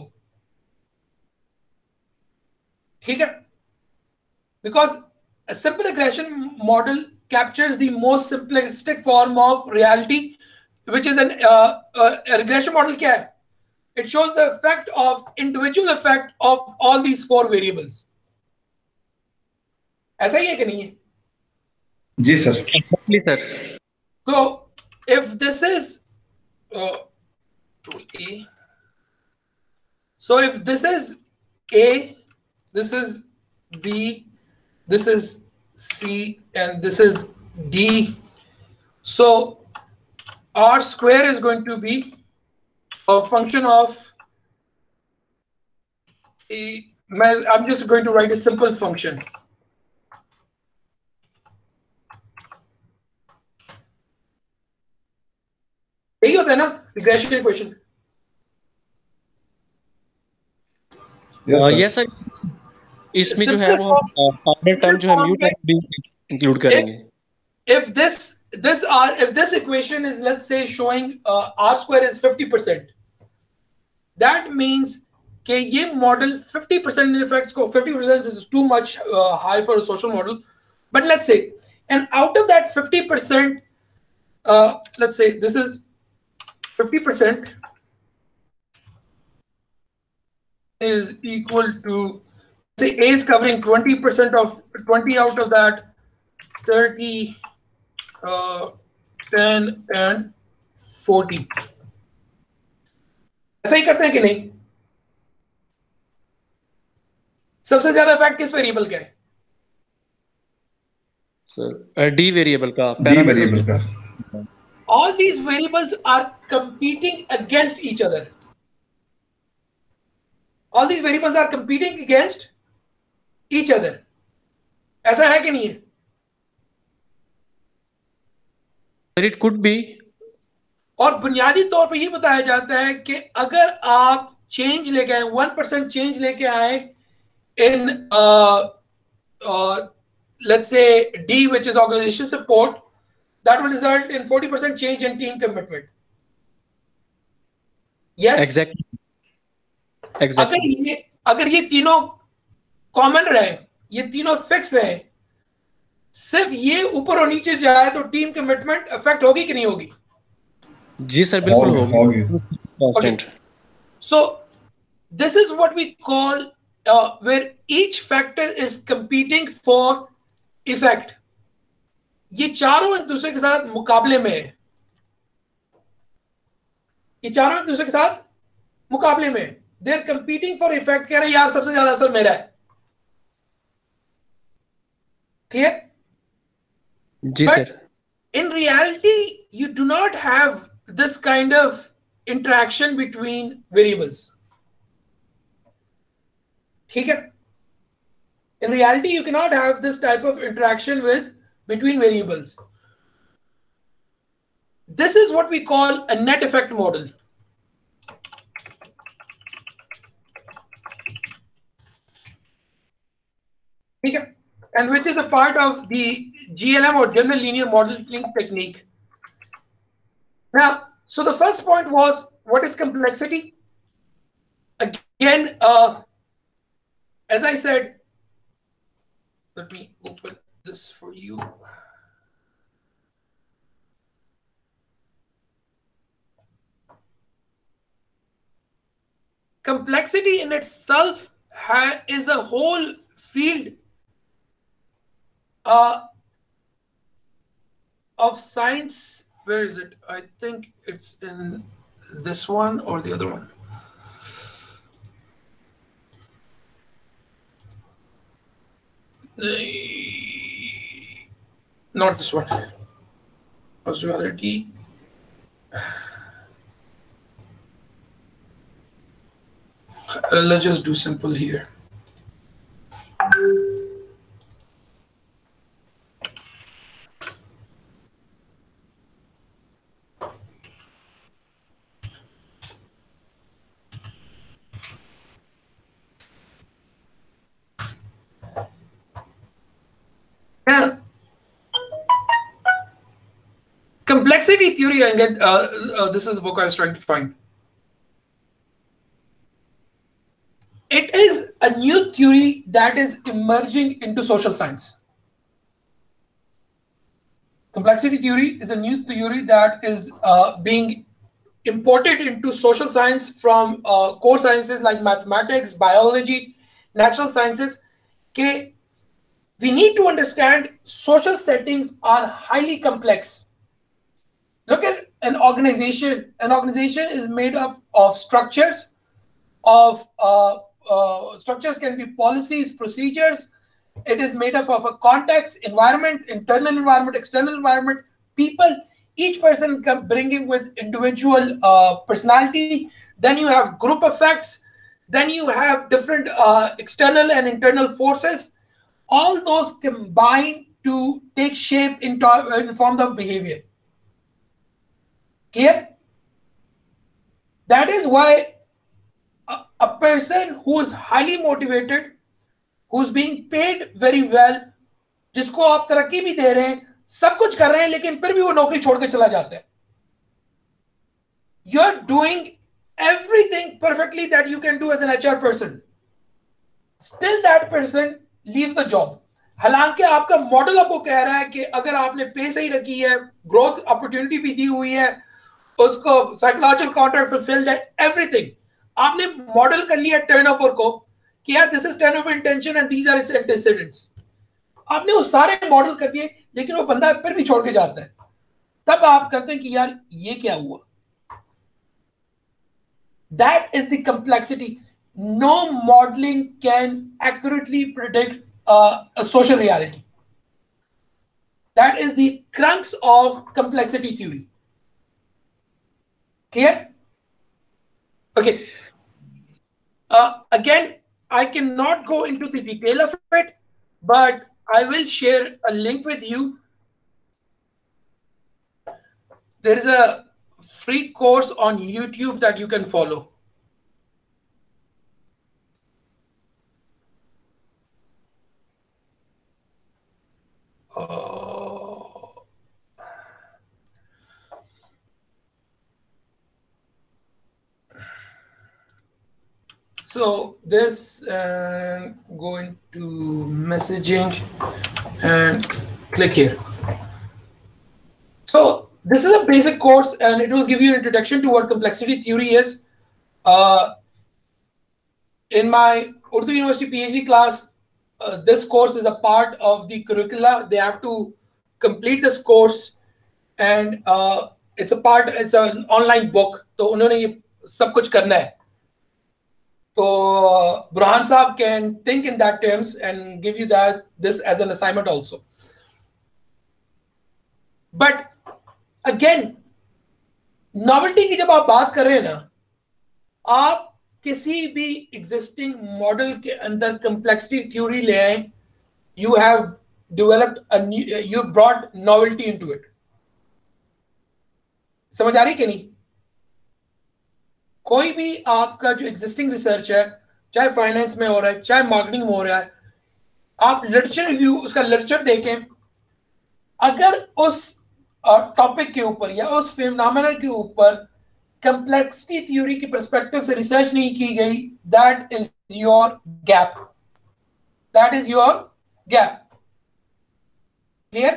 ठीक है? Because simple regression model captures the most simplistic form of reality which is an regression model क्या है? It shows the effect of individual effect of all these four variables ऐसा ही है कि नहीं है? जी सर। सर तो if this is uh, tool A, so if this is A, this is B, this is C, and this is D, so R square is going to be a function of a, I'm just going to write a simple function. यही होता है ना regression equation Uh, yes, sir. इसमें जो है वो order term जो है म्यू टर्म भी इंक्लूड करेंगे if this this r if this equation is let's say showing uh, r square is 50% that means कि ये मॉडल 50% effects को 50% is too much uh, high for a social model but let's say and out of that 50% uh, let's say this is 50% is equal to say A is covering 20% of 20 out of that 30 uh, 10 and 40 ऐसा ही करते हैं कि नहीं सबसे ज्यादा effect किस variable का है सर डी वेरिएबल का डी parameter- वेरिएबल का all these variables are competing against each other all these variables are competing against each other ऐसा है कि नहीं है Sir, it could be और बुनियादी तौर पे ये बताया जाता है कि अगर आप चेंज लेके आए वन परसेंट चेंज लेके आए in let's say D which is organization support that will result in 40% change in team commitment yes exactly अगर exactly ये अगर ये तीनों कॉमन रहे ये तीनों फिक्स रहे सिर्फ ये ऊपर और नीचे जाए तो टीम कमिटमेंट अफेक्ट होगी कि नहीं होगी जी सर बिल्कुल होगी, होगी होगी। Constant So this is what we call uh, where each factor ये चारों एक दूसरे के साथ मुकाबले में है। ये चारों एक दूसरे के साथ मुकाबले में देर कंपीटिंग फॉर इफ़ेक्ट कह रहे यार सबसे ज़्यादा असर मेरा है। ठीक जी sir in reality you do not have this kind of interaction between variables ठीक है? In reality you can not have this type of interaction with between variables. This is what we call a net effect model. And which is a part of the GLM or general linear modeling technique. Now, so the first point was what is complexity? Again, uh, as I said, let me open this for you. Complexity in itself is a whole field uh, of science. Where is it? I think it's in this one or the other one. Not this one. Causality. Let's just do simple here. Yeah. Again, uh, uh, this is the book I was trying to find. It is a new theory that is emerging into social science. Complexity theory is a new theory that is uh, being imported into social science from uh, core sciences like mathematics, biology, natural sciences. Okay, we need to understand social settings are highly complex. Look at an organization. An organization is made up of structures, of uh, uh, structures can be policies, procedures. It is made up of a context, environment, internal environment, external environment, people. Each person can bringing with individual uh, personality. Then you have group effects. Then you have different uh, external and internal forces all those combine to take shape in, in form of behavior. Clear? That is why a, a person who is highly motivated, who's being paid very well, जिसको आप तरक्की भी दे रहे हैं सब कुछ कर रहे हैं लेकिन फिर भी वो नौकरी छोड़ के चला जाता है। You are doing perfectly that you can do as an H R person still that person leave the job हालाँकि आपका मॉडल आपको कह रहा है कि अगर आपने पे सही रखी है ग्रोथ अपॉर्चुनिटी भी दी हुई है उसको साइकोलॉजिकल कॉन्ट्रैक्ट फुलफिल्ड है एवरीथिंग आपने मॉडल कर लिया टर्नओवर को कि यार this is turnover intention and these are its antecedents आपने वो सारे मॉडल कर दिए लेकिन वो बंदा फिर भी छोड़ के जाता है। तब आप करते हैं कि यार ये क्या हुआ? That is the complexity no modeling can accurately predict uh, a social reality. That is the crux of complexity. Clear? Okay. Uh, again, I cannot go into the detail of it, but I will share a link with you. There is a free course on YouTube that you can follow. Uh, so this uh, go into messaging and click here. So this is a basic course and it will give you an introduction to what complexity theory is. Uh, in my Urdu University PhD class, uh, this course is a part of the curricula. They have to complete this course, and uh, it's a part. It's an online book. तो उन्होंने ये सब कुछ करना है. So Burhan Saab can think in that terms and give you that this as an assignment also. But again, novelty की जब आप बात कर रहे हैं ना आप किसी भी एग्जिस्टिंग मॉडल के अंदर कंप्लेक्सिटी थ्योरी ले आए you have developed you brought novelty into it समझ आ रही कि नहीं कोई भी आपका जो एग्जिस्टिंग रिसर्च है चाहे फाइनेंस में हो रहा है चाहे मार्केटिंग में हो रहा है आप लिटरेचर रिव्यू उसका लिटरेचर देखें। अगर उस टॉपिक के ऊपर या उस फिनोमेना के ऊपर कंप्लेक्सिटी थ्योरी की परस्पेक्टिव से रिसर्च नहीं की गई that is your gap that is your gap clear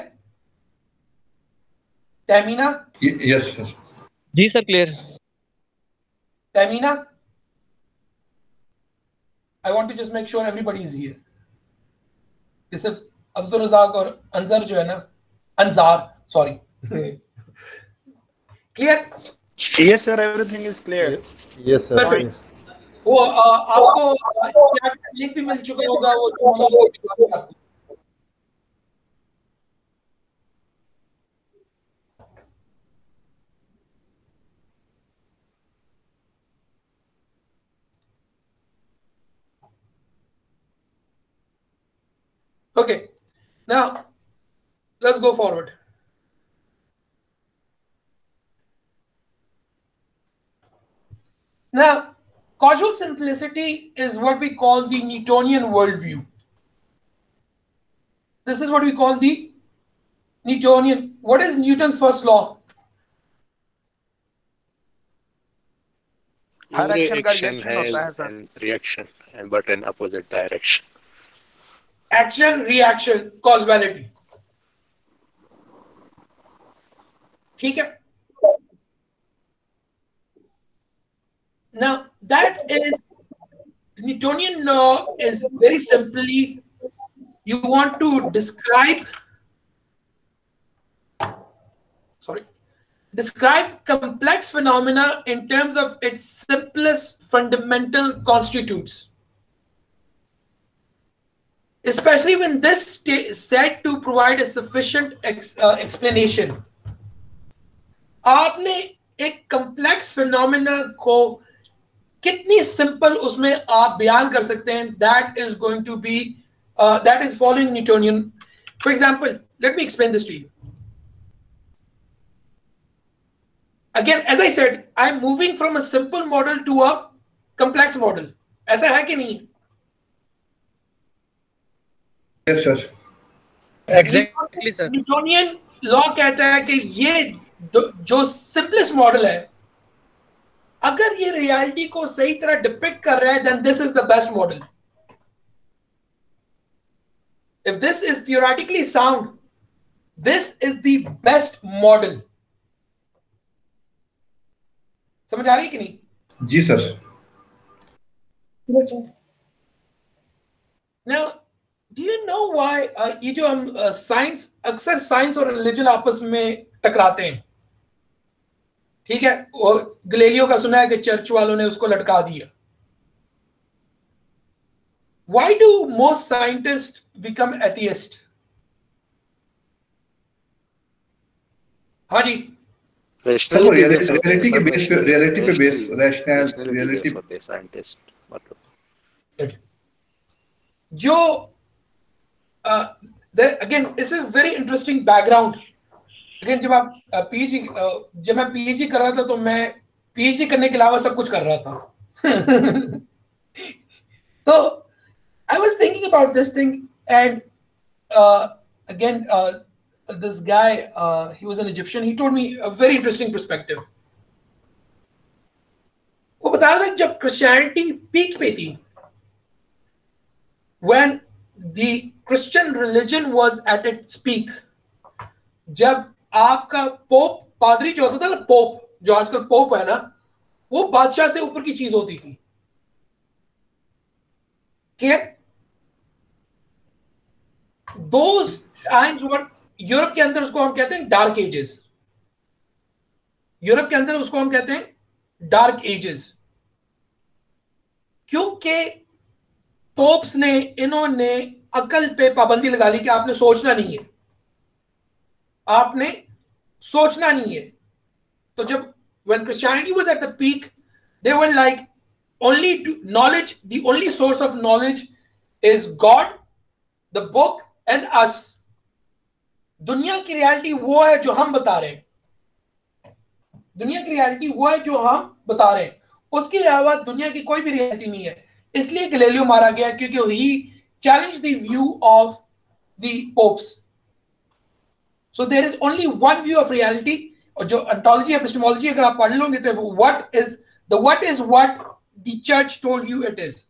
Tahmina yes yes ji sir clear Tamina, I want to just make sure everybody is here. ये सिर्फ़ अब्दुल रजाक और अंजर जो है ना Anjar sorry clear yes sir everything is clear yes sir वो आ, आपको link भी मिल चुका होगा वो तो Okay, now let's go forward. Now, causal simplicity is what we call the Newtonian worldview. This is what we call the Newtonian. What is Newton's first law? Every action, action has an reaction, but in opposite direction Action, reaction, causality. ठीक है Now, that is Newtonian law is very simply you want to describe sorry describe complex phenomena in terms of its simplest fundamental constitutes especially when this is said to provide a sufficient ex, uh, explanation आपने एक complex phenomena को कितनी simple उसमें आप बयान कर सकते हैं that is going to be that is following Newtonian for example let me explain this to you again as i said i'm moving from a simple model to a complex model ऐसा है कि नहीं yes sir exactly sir Newtonian law कहता है कि ये जो simplest model है अगर ये रियलिटी को सही तरह डिपिक्ट कर रहा है then this is the best model if this is theoretically sound this is the best model समझ आ रही कि नहीं? जी sir Now, do you know why uh, ये जो हम साइंस अक्सर साइंस और रिलीजन आपस में टकराते हैं? ठीक है? और गलेलियो का सुना है कि चर्च वालों ने उसको लटका दिया। Why do most scientists become atheist? हाँ जी। रियलिटी के बेस पे रियलिटी पे बेस रैशनल रियलिटी साइंटिस्ट मतलब। जो again this is very interesting background again जब आप पीएचडी जब मैं पीएचडी कर रहा था तो मैं पीएचडी करने के अलावा सब कुछ कर रहा था। *laughs* तो I was thinking about this thing and again guy uh, he was an egyptian. He told me a very interesting perspective. वो बता रहा था जब क्रिश्चियनिटी पीक पे थी when the Christian religion was at its peak, जब आपका pope पादरी जो होता था ना पोप जो आजकल पोप है ना वो बादशाह से ऊपर की चीज़ होती थी। क्लियर दोज टाइम्स यूरोप के अंदर उसको हम कहते हैं डार्क एजेस यूरोप के अंदर उसको हम कहते हैं डार्क एजेस क्योंकि पोप्स ने इन्होंने अकल पे पाबंदी लगा ली कि आपने सोचना नहीं है। आपने सोचना नहीं है। तो जब when Christianity was at the peak, they were like only knowledge, the only source of knowledge is God, the book. दुनिया की रियलिटी वो है जो हम बता रहे हैं। दुनिया की रियलिटी वो है जो हम बता रहे हैं। उसके अलावा दुनिया की कोई भी रियलिटी नहीं है। इसलिए गलेलियो मारा गया क्योंकि ही challenge the view of the pops so there is only one view of reality और जो एंटोलॉजी एपिस्टेमोलॉजी अगर आप पढ़ लोगे तो what is the what is what the church told you it is